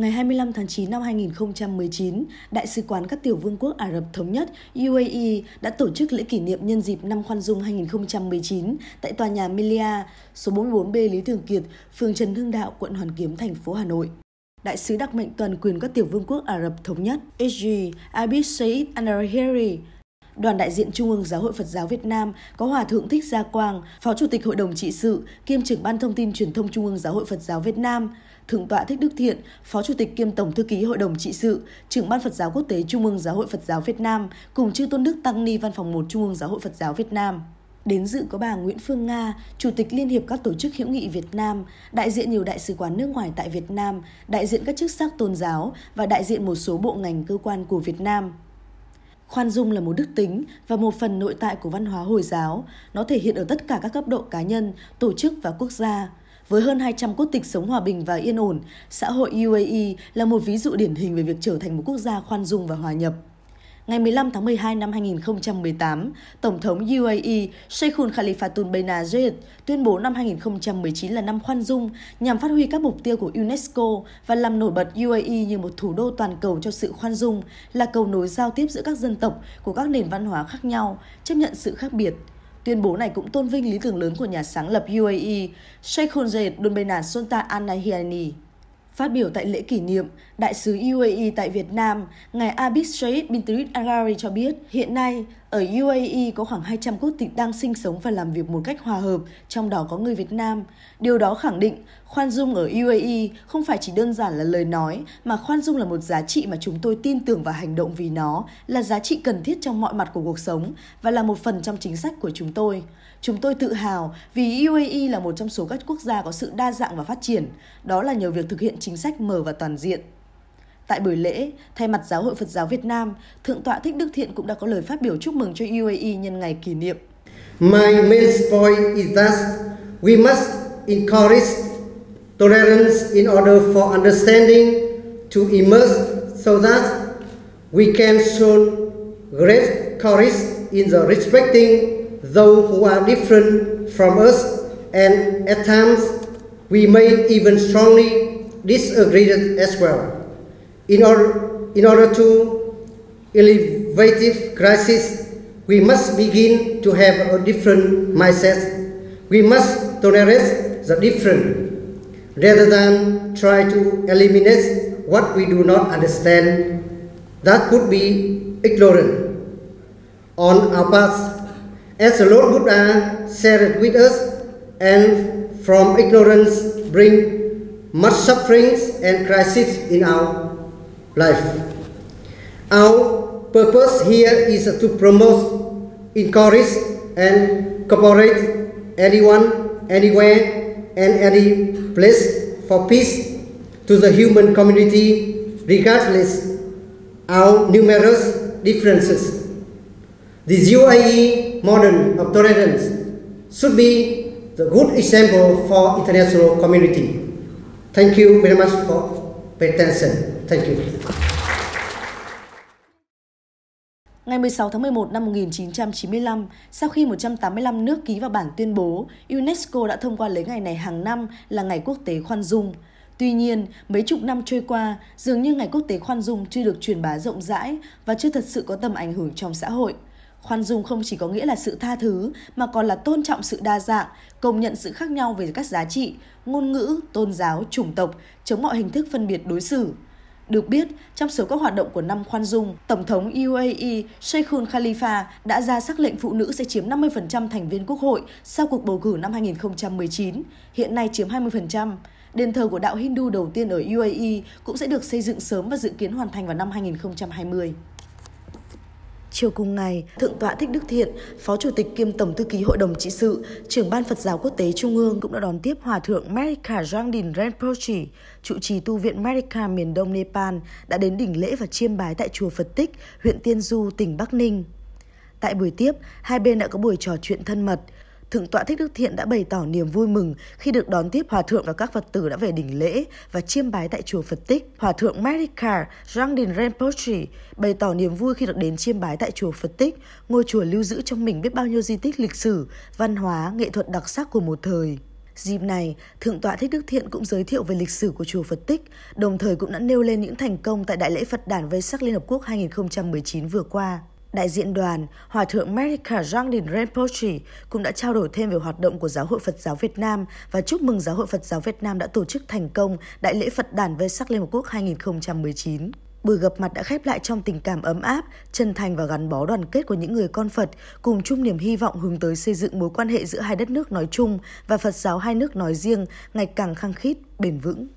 Ngày 25 tháng 9 năm 2019, Đại sứ quán các tiểu vương quốc Ả Rập Thống Nhất UAE đã tổ chức lễ kỷ niệm nhân dịp năm Khoan Dung 2019 tại tòa nhà Melia, số 44B Lý Thường Kiệt, phường Trần Hưng Đạo, quận Hoàn Kiếm, thành phố Hà Nội. Đại sứ đặc mệnh toàn quyền các tiểu vương quốc Ả Rập Thống Nhất SG Abid Said Anarheri Đoàn đại diện Trung ương Giáo hội Phật giáo Việt Nam có Hòa Thượng Thích Gia Quang, Phó Chủ tịch Hội đồng trị sự, kiêm trưởng Ban Thông tin Truyền thông Trung ương Giáo hội Phật giáo Việt Nam, Thượng tọa Thích Đức Thiện, Phó Chủ tịch kiêm Tổng thư ký Hội đồng trị sự, trưởng Ban Phật giáo Quốc tế Trung ương Giáo hội Phật giáo Việt Nam, cùng chư Tôn Đức Tăng Ni Văn phòng 1 Trung ương Giáo hội Phật giáo Việt Nam. Đến dự có bà Nguyễn Phương Nga, Chủ tịch Liên hiệp các tổ chức hữu nghị Việt Nam, đại diện nhiều đại sứ quán nước ngoài tại Việt Nam, đại diện các chức sắc tôn giáo và đại diện một số bộ ngành cơ quan của Việt Nam. Khoan dung là một đức tính và một phần nội tại của văn hóa Hồi giáo. Nó thể hiện ở tất cả các cấp độ cá nhân, tổ chức và quốc gia. Với hơn 200 quốc tịch sống hòa bình và yên ổn, xã hội UAE là một ví dụ điển hình về việc trở thành một quốc gia khoan dung và hòa nhập. Ngày 15 tháng 12 năm 2018, Tổng thống UAE Sheikhul Khalifatul Bin Zayed tuyên bố năm 2019 là năm khoan dung nhằm phát huy các mục tiêu của UNESCO và làm nổi bật UAE như một thủ đô toàn cầu cho sự khoan dung, là cầu nối giao tiếp giữa các dân tộc của các nền văn hóa khác nhau, chấp nhận sự khác biệt. Tuyên bố này cũng tôn vinh lý tưởng lớn của nhà sáng lập UAE, Sheikhul Zayed bin Sultan Al Nahyan. Phát biểu tại lễ kỷ niệm, Đại sứ UAE tại Việt Nam, ngài Abid Said bin Tarid Agari cho biết, hiện nay ở UAE có khoảng 200 quốc tịch đang sinh sống và làm việc một cách hòa hợp, trong đó có người Việt Nam. Điều đó khẳng định khoan dung ở UAE không phải chỉ đơn giản là lời nói, mà khoan dung là một giá trị mà chúng tôi tin tưởng và hành động vì nó, là giá trị cần thiết trong mọi mặt của cuộc sống và là một phần trong chính sách của chúng tôi. Chúng tôi tự hào vì UAE là một trong số các quốc gia có sự đa dạng và phát triển. Đó là nhờ việc thực hiện chính sách mở và toàn diện. Tại buổi lễ, thay mặt Giáo hội Phật giáo Việt Nam, Thượng tọa Thích Đức Thiện cũng đã có lời phát biểu chúc mừng cho UAE nhân ngày kỷ niệm. My main point is that we must encourage tolerance in order for understanding to emerge so that we can show great courage in the respecting those who are different from us and at times we may even strongly disagree as well. In order, in order to elevate crisis, we must begin to have a different mindset. We must tolerate the different rather than try to eliminate what we do not understand. That could be ignorant. On our path, as the Lord Buddha shared with us, and from ignorance bring much sufferings and crisis in our life. Our purpose here is to promote, encourage, and cooperate anyone, anywhere, and any place for peace to the human community, regardless our numerous differences. This UAE model of tolerance should be the good example for international community. Thank you very much for attention. Thank you. Ngày 16 tháng 11 năm 1995, sau khi 185 nước ký vào bản tuyên bố, UNESCO đã thông qua lấy ngày này hàng năm là Ngày Quốc tế Khoan Dung. Tuy nhiên, mấy chục năm trôi qua, dường như Ngày Quốc tế Khoan Dung chưa được truyền bá rộng rãi và chưa thật sự có tầm ảnh hưởng trong xã hội. Khoan dung không chỉ có nghĩa là sự tha thứ mà còn là tôn trọng sự đa dạng, công nhận sự khác nhau về các giá trị, ngôn ngữ, tôn giáo, chủng tộc, chống mọi hình thức phân biệt đối xử. Được biết, trong số các hoạt động của năm khoan dung, Tổng thống UAE Sheikhul Khalifa đã ra sắc lệnh phụ nữ sẽ chiếm 50% thành viên quốc hội sau cuộc bầu cử năm 2019, hiện nay chiếm 20%. Đền thờ của đạo Hindu đầu tiên ở UAE cũng sẽ được xây dựng sớm và dự kiến hoàn thành vào năm 2020. Chiều cùng ngày, Thượng tọa Thích Đức Thiện, Phó Chủ tịch kiêm Tổng thư ký Hội đồng trị sự, trưởng Ban Phật giáo Quốc tế Trung ương cũng đã đón tiếp Hòa thượng Marika Jangdin Rinpoche, trụ trì tu viện Marika miền Đông Nepal, đã đến đỉnh lễ và chiêm bái tại chùa Phật Tích, huyện Tiên Du, tỉnh Bắc Ninh. Tại buổi tiếp, hai bên đã có buổi trò chuyện thân mật. Thượng tọa Thích Đức Thiện đã bày tỏ niềm vui mừng khi được đón tiếp Hòa thượng và các Phật tử đã về đỉnh lễ và chiêm bái tại chùa Phật Tích. Hòa thượng Marika Rangdin Rinpoche bày tỏ niềm vui khi được đến chiêm bái tại chùa Phật Tích, ngôi chùa lưu giữ trong mình biết bao nhiêu di tích lịch sử, văn hóa, nghệ thuật đặc sắc của một thời. Dịp này, Thượng tọa Thích Đức Thiện cũng giới thiệu về lịch sử của chùa Phật Tích, đồng thời cũng đã nêu lên những thành công tại Đại lễ Phật đản Vê sắc Liên Hợp Quốc 2019 vừa qua. Đại diện đoàn, Hòa thượng Marika Rangdin Rinpoche cũng đã trao đổi thêm về hoạt động của Giáo hội Phật giáo Việt Nam và chúc mừng Giáo hội Phật giáo Việt Nam đã tổ chức thành công Đại lễ Phật đàn Vê sắc Liên Hợp Quốc 2019. Buổi gặp mặt đã khép lại trong tình cảm ấm áp, chân thành và gắn bó đoàn kết của những người con Phật, cùng chung niềm hy vọng hướng tới xây dựng mối quan hệ giữa hai đất nước nói chung và Phật giáo hai nước nói riêng ngày càng khăng khít, bền vững.